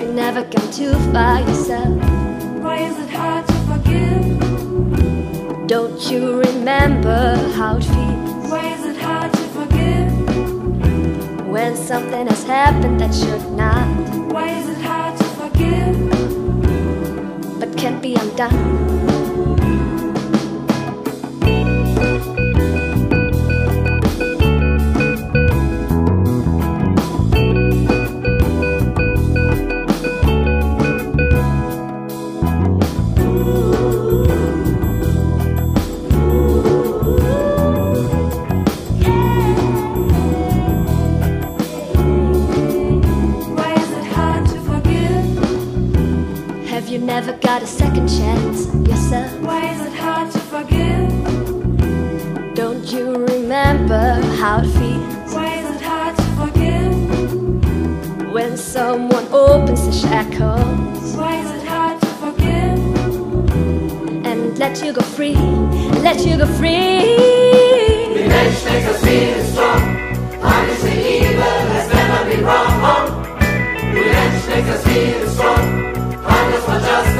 You never gone too far yourself? Why is it hard to forgive? Don't you remember how it feels Why is it hard to forgive? when something has happened that should not, Why is it hard to forgive? but can't be undone? You never got a second chance yourself? Why is it hard to forgive? Don't you remember how it feels Why is it hard to forgive? when someone opens the shackles Why is it hard to forgive? and let you go free? Let you go free. Revenge makes us feel strong. Revenge makes us feel strong. Hunger for justice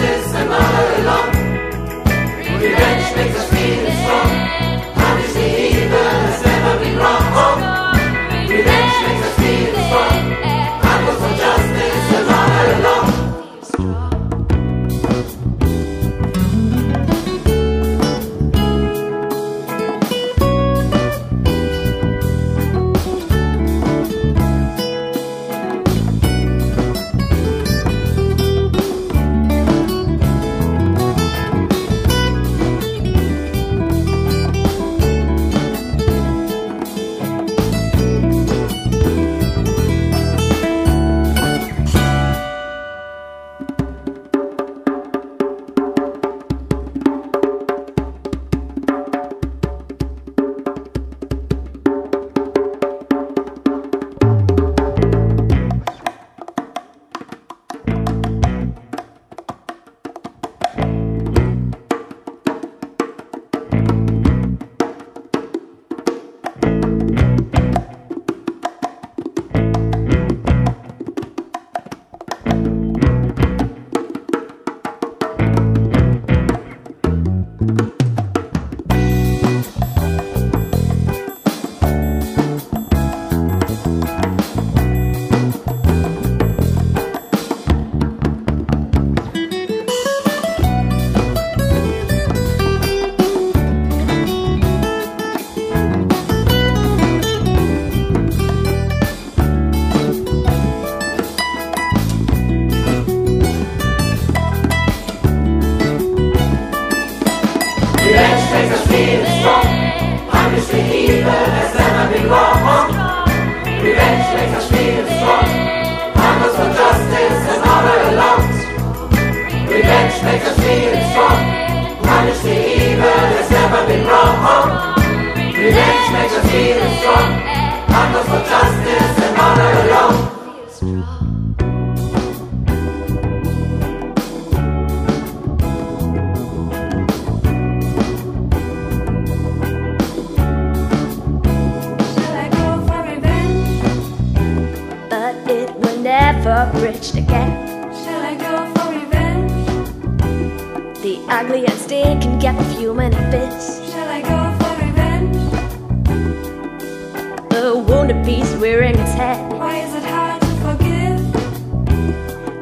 Revenge makes us feel strong. Punishing evil has never been wrong. Revenge makes us feel strong. The gap. Shall I go for revenge? The ugly and stinking gap of human bits. Shall I go for revenge? A wounded beast rearing its head Why is it hard to forgive?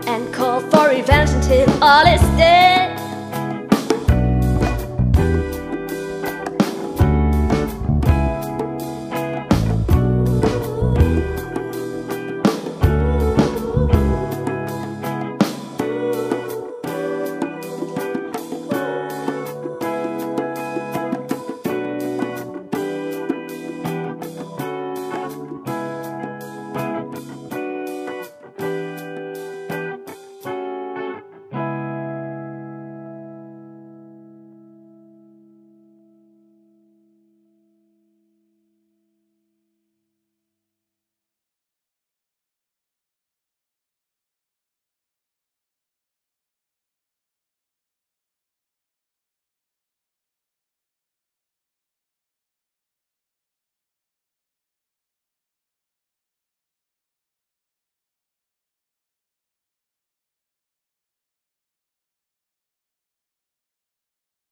and call for revenge until all is dead.